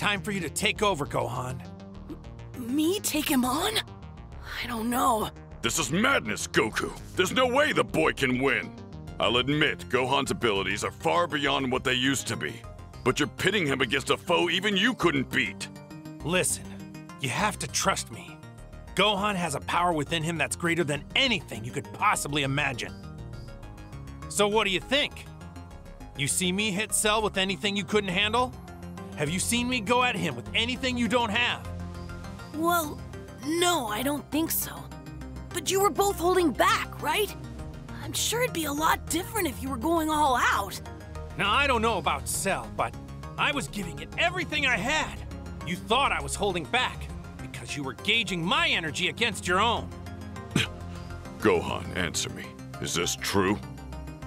time for you to take over, Gohan. Me take him on? I don't know. This is madness, Goku. There's no way the boy can win. I'll admit, Gohan's abilities are far beyond what they used to be. But you're pitting him against a foe even you couldn't beat. Listen, you have to trust me. Gohan has a power within him that's greater than anything you could possibly imagine. So what do you think? You see me hit Cell with anything you couldn't handle? Have you seen me go at him with anything you don't have? Well, no, I don't think so. But you were both holding back, right? I'm sure it'd be a lot different if you were going all out. Now, I don't know about Cell, but I was giving it everything I had. You thought I was holding back because you were gauging my energy against your own. Gohan, answer me. Is this true?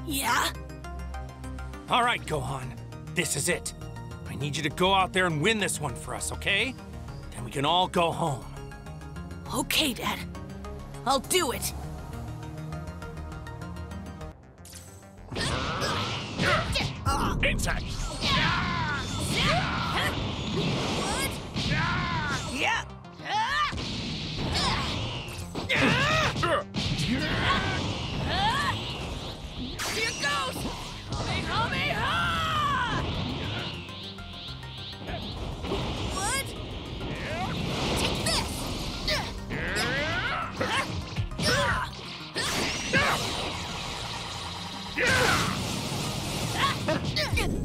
Yeah? All right, Gohan. This is it. I need you to go out there and win this one for us, okay? Then we can all go home. Okay, Dad. I'll do it. Inside! Yeah!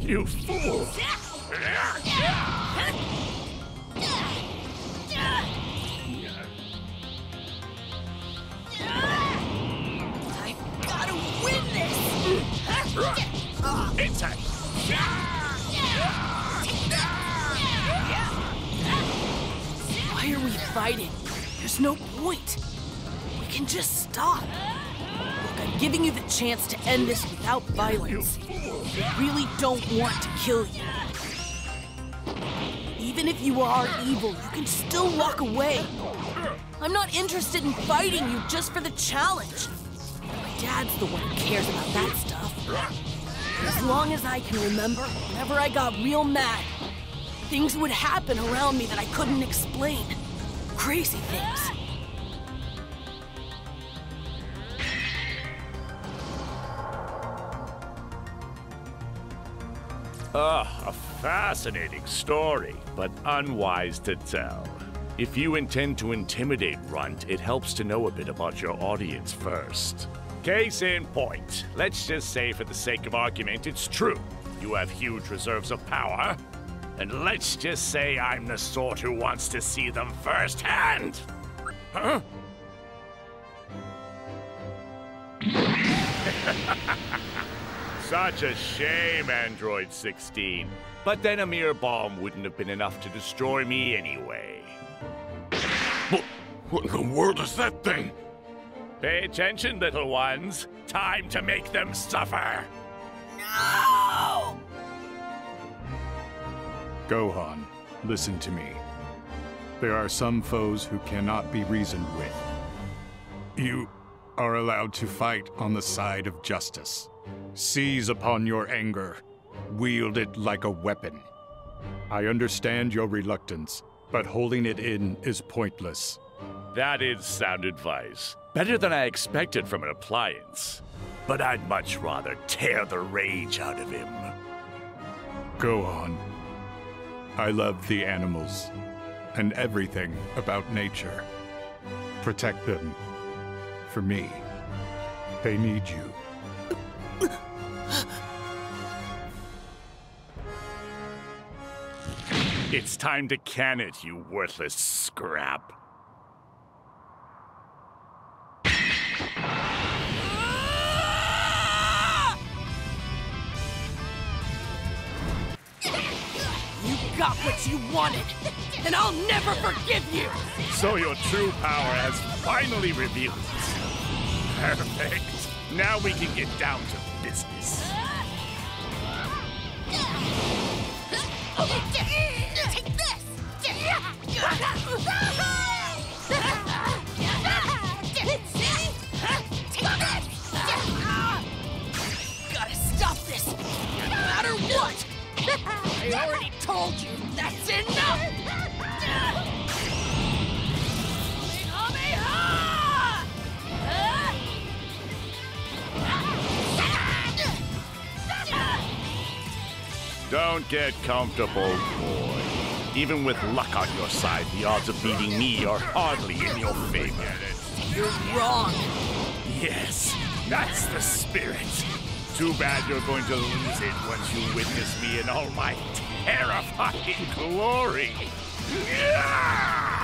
You fool! I gotta win this! Inside! Why are we fighting? There's no point. We can just stop. Look, I'm giving you the chance to end this without violence. I really don't want to kill you. Even if you are evil, you can still walk away. I'm not interested in fighting you just for the challenge. My dad's the one who cares about that stuff. As long as I can remember, whenever I got real mad, things would happen around me that I couldn't explain. Crazy things. Ah, a fascinating story, but unwise to tell. If you intend to intimidate Runt, it helps to know a bit about your audience first. Case in point, let's just say for the sake of argument it's true. You have huge reserves of power. And let's just say I'm the sort who wants to see them firsthand. Huh? Such a shame, Android 16. But then a mere bomb wouldn't have been enough to destroy me anyway. What, what in the world is that thing? Pay attention, little ones. Time to make them suffer. No! Gohan, listen to me. There are some foes who cannot be reasoned with. You are allowed to fight on the side of justice. Seize upon your anger. Wield it like a weapon. I understand your reluctance, but holding it in is pointless. That is sound advice. Better than I expected from an appliance. But I'd much rather tear the rage out of him. Go on. I love the animals and everything about nature. Protect them. For me. They need you. It's time to can it, you worthless scrap. You got what you wanted, and I'll never forgive you! So your true power has finally revealed itself. Perfect. Now we can get down to business. told you that's enough! Don't get comfortable, boy. Even with luck on your side, the odds of beating me are hardly in your favor. You're wrong. Yes, that's the spirit. Too bad you're going to lose it once you witness me in all my terrifying glory. Yeah!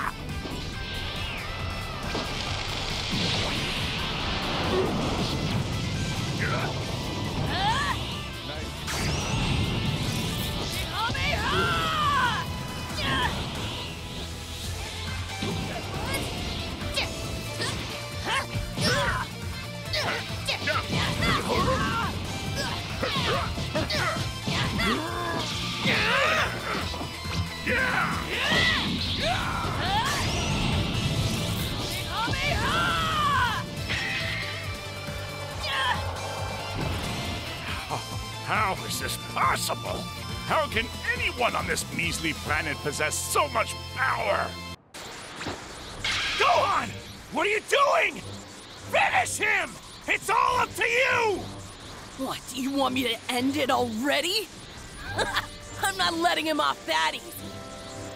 Is possible? How can anyone on this measly planet possess so much power? Gohan! What are you doing? Finish him! It's all up to you! What, do you want me to end it already? I'm not letting him off that easy.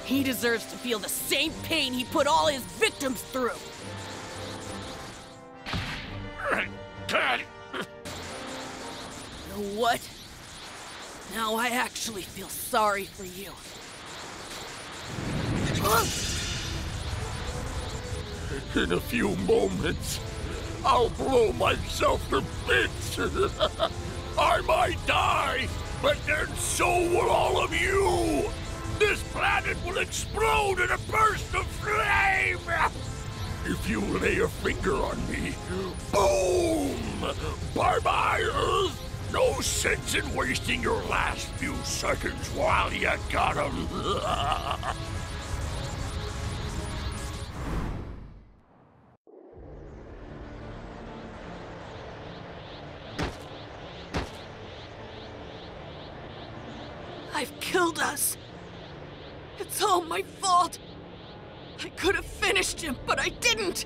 He deserves to feel the same pain he put all his victims through. What? Now I actually feel sorry for you. In a few moments, I'll blow myself to bits. I might die, but then so will all of you. This planet will explode in a burst of flame. If you lay a finger on me, boom! Bye bye, Earth. No sense in wasting your last few seconds while you got 'em. I've killed us. It's all my fault. I could have finished him, but I didn't.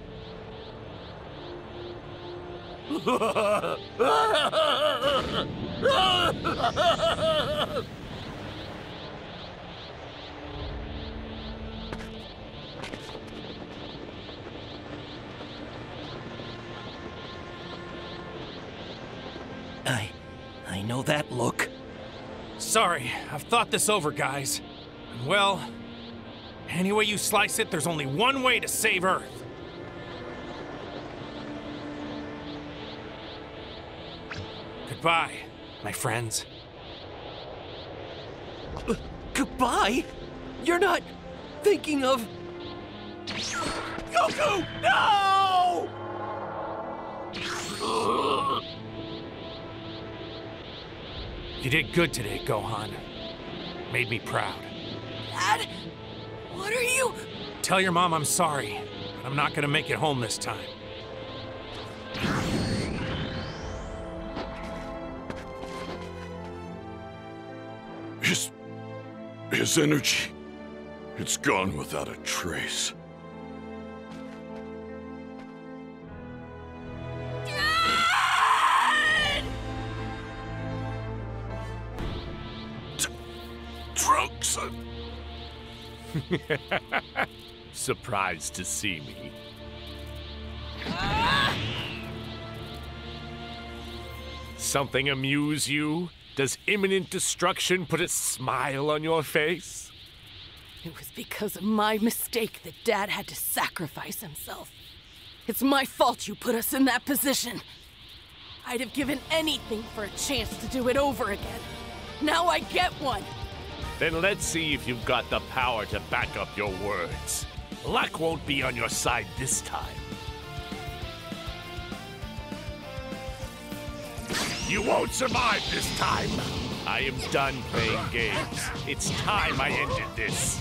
I. I know that look. Sorry, I've thought this over, guys. Well, any way you slice it, there's only one way to save Earth. Goodbye, my friends. Goodbye? You're not thinking of. Goku! No! You did good today, Gohan. Made me proud. Dad, what are you? Tell your mom I'm sorry, but I'm not gonna make it home this time. His. his energy. It's gone without a trace. T- Trunks! uh, Surprised to see me. Something amuse you? Does imminent destruction put a smile on your face? It was because of my mistake that Dad had to sacrifice himself. It's my fault you put us in that position. I'd have given anything for a chance to do it over again. Now I get one. Then let's see if you've got the power to back up your words. Luck won't be on your side this time. You won't survive this time! I am done playing games. It's time I ended this.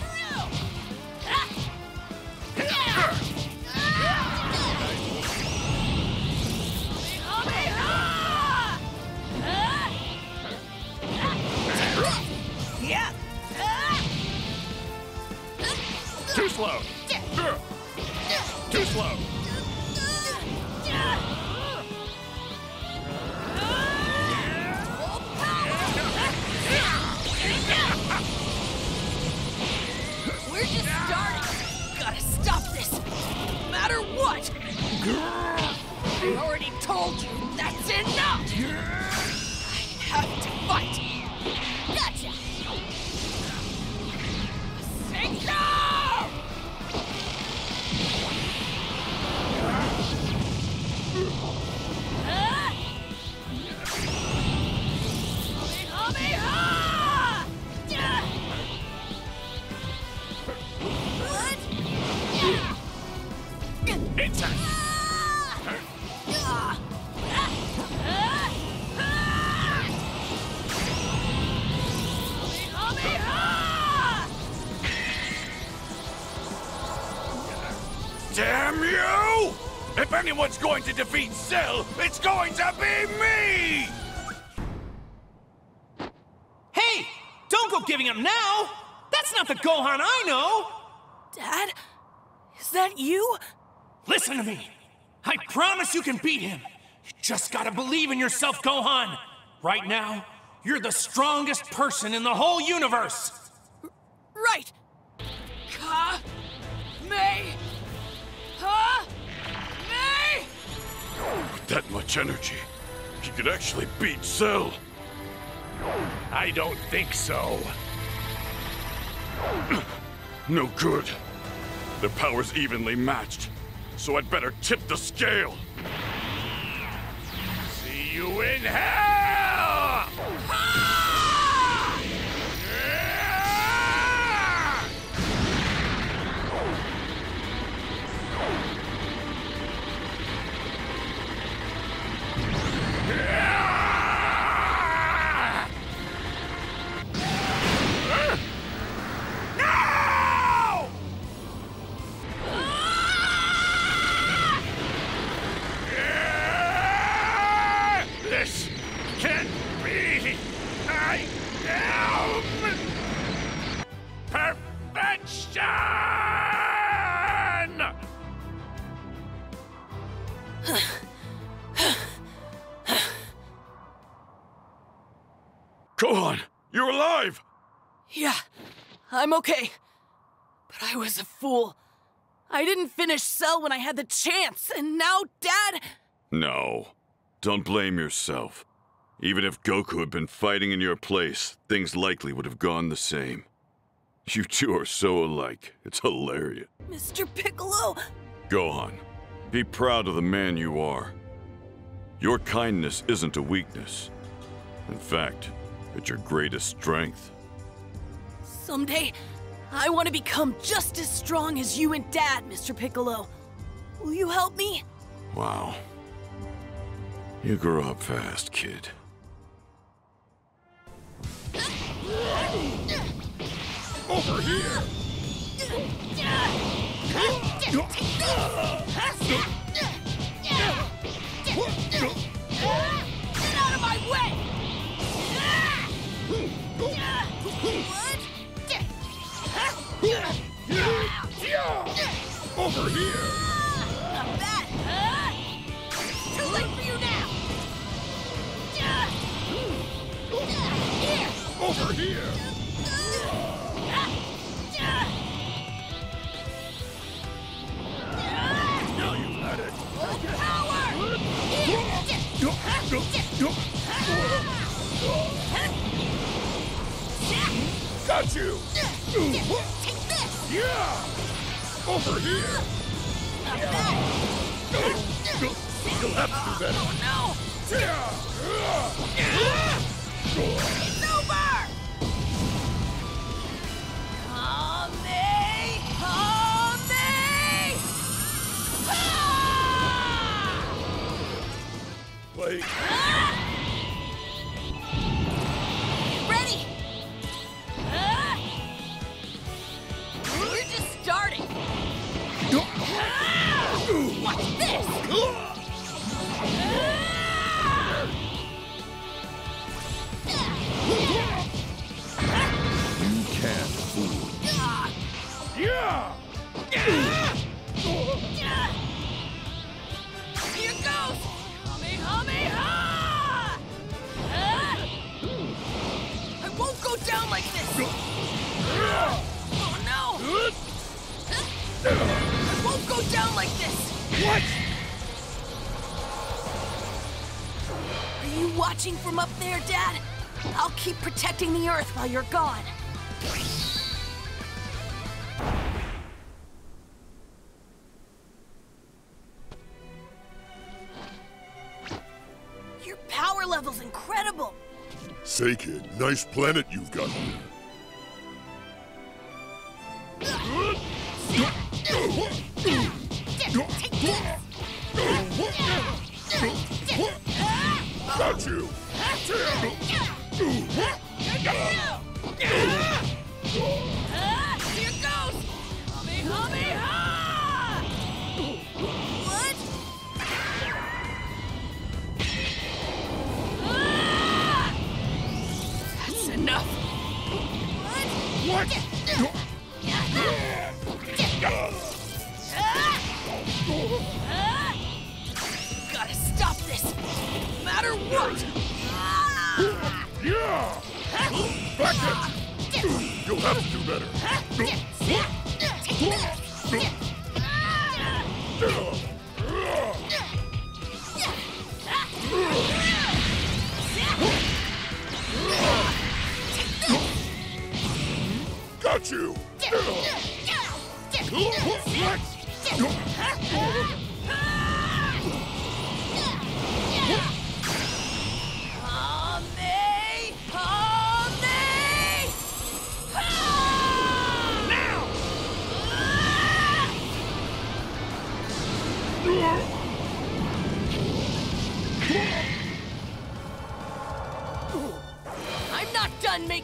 Too slow! Too slow! told you that's enough! I have to fight! Gotcha! Synchro! It's a If anyone's going to defeat Cell, it's going to be me! Hey! Don't go giving up now! That's not the Gohan I know! Dad? Is that you? Listen to me! I promise you can beat him! You just gotta believe in yourself, Gohan! Right now, you're the strongest person in the whole universe! Right! Ka... May... With that much energy, he could actually beat Cell. I don't think so. No good. Their power's evenly matched, so I'd better tip the scale. See you in hell! Perfection! Gohan, you're alive! Yeah, I'm okay. But I was a fool. I didn't finish Cell when I had the chance, and now Dad... No. Don't blame yourself. Even if Goku had been fighting in your place, things likely would have gone the same. You two are so alike. It's hilarious. Mr. Piccolo... Gohan, be proud of the man you are. Your kindness isn't a weakness. In fact, it's your greatest strength. Someday, I want to become just as strong as you and Dad, Mr. Piccolo. Will you help me? Wow. You grow up fast, kid. Over here! Over here! Got you! Take this! Yeah! Over here! You'll have to do better. Oh no! It's over! Kame! Kame! Ah! Wait. Like this! What? Are you watching from up there, Dad? I'll keep protecting the Earth while you're gone. Your power level's incredible! Say, kid, nice planet you've got here. about you! That's enough! What? What? This, no matter what! Yeah! Back it! You'll have to do better. Got you! Hame!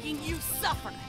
Making you suffer!